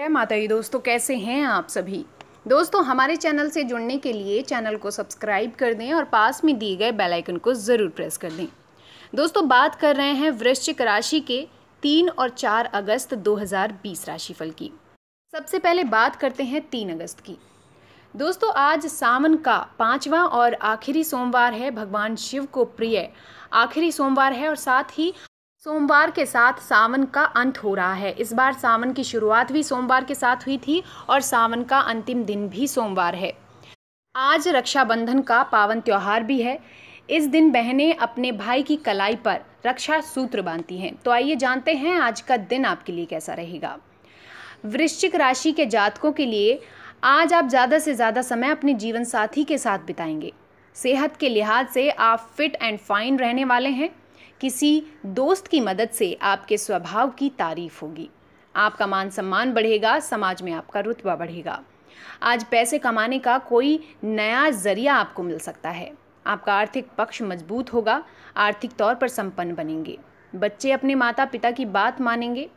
जय माता दी दोस्तों, कैसे हैं आप सभी? दोस्तों, हमारे चैनल से जुड़ने के लिए चैनल को सब्सक्राइब कर दें और पास में दिए गए बेल आइकन को ज़रूर प्रेस कर दें। दोस्तों, बात कर रहे हैं वृश्चिक राशि के तीन और चार अगस्त 2020 राशिफल की। सबसे पहले बात करते हैं तीन अगस्त की। दोस्तों, आज सावन का पांचवा और आखिरी सोमवार है। भगवान शिव को प्रिय आखिरी सोमवार है और साथ ही सोमवार के साथ सावन का अंत हो रहा है। इस बार सावन की शुरुआत भी सोमवार के साथ हुई थी और सावन का अंतिम दिन भी सोमवार है। आज रक्षाबंधन का पावन त्यौहार भी है। इस दिन बहनें अपने भाई की कलाई पर रक्षा सूत्र बांधती हैं। तो आइए जानते हैं आज का दिन आपके लिए कैसा रहेगा। वृश्चिक राशि के जातकों के लिए आज आप ज़्यादा से ज़्यादा समय अपने जीवन साथी के साथ बिताएँगे। सेहत के लिहाज से आप फिट एंड फाइन रहने वाले हैं। किसी दोस्त की मदद से आपके स्वभाव की तारीफ़ होगी। आपका मान सम्मान बढ़ेगा, समाज में आपका रुतबा बढ़ेगा। आज पैसे कमाने का कोई नया ज़रिया आपको मिल सकता है। आपका आर्थिक पक्ष मज़बूत होगा, आर्थिक तौर पर संपन्न बनेंगे। बच्चे अपने माता पिता की बात मानेंगे।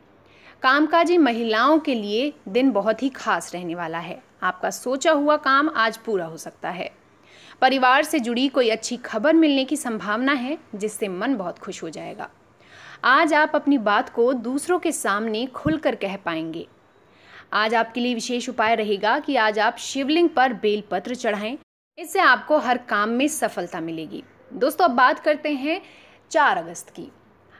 कामकाजी महिलाओं के लिए दिन बहुत ही खास रहने वाला है। आपका सोचा हुआ काम आज पूरा हो सकता है। परिवार से जुड़ी कोई अच्छी खबर मिलने की संभावना है, जिससे मन बहुत खुश हो जाएगा। आज आप अपनी बात को दूसरों के सामने खुलकर कह पाएँगे। आज आपके लिए विशेष उपाय रहेगा कि आज आप शिवलिंग पर बेलपत्र चढ़ाएँ। इससे आपको हर काम में सफलता मिलेगी। दोस्तों, अब बात करते हैं चार अगस्त की।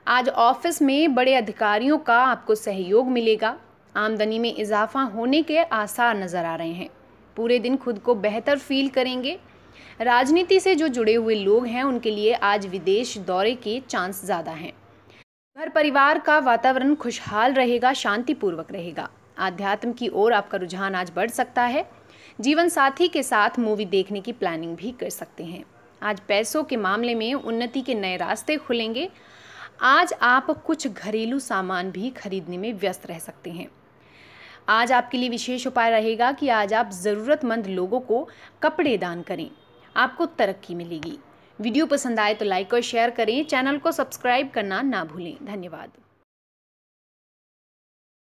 आज ऑफ़िस में बड़े अधिकारियों का आपको सहयोग मिलेगा। आमदनी में इजाफा होने के आसार नज़र आ रहे हैं। पूरे दिन खुद को बेहतर फील करेंगे। राजनीति से जो जुड़े हुए लोग हैं, उनके लिए आज विदेश दौरे के चांस ज़्यादा हैं। घर परिवार का वातावरण खुशहाल रहेगा, शांतिपूर्वक रहेगा। आध्यात्म की ओर आपका रुझान आज बढ़ सकता है। जीवन साथी के साथ मूवी देखने की प्लानिंग भी कर सकते हैं। आज पैसों के मामले में उन्नति के नए रास्ते खुलेंगे। आज आप कुछ घरेलू सामान भी खरीदने में व्यस्त रह सकते हैं। आज आपके लिए विशेष उपाय रहेगा कि आज आप ज़रूरतमंद लोगों को कपड़े दान करें। आपको तरक्की मिलेगी। वीडियो पसंद आए तो लाइक और शेयर करें। चैनल को सब्सक्राइब करना ना भूलें। धन्यवाद।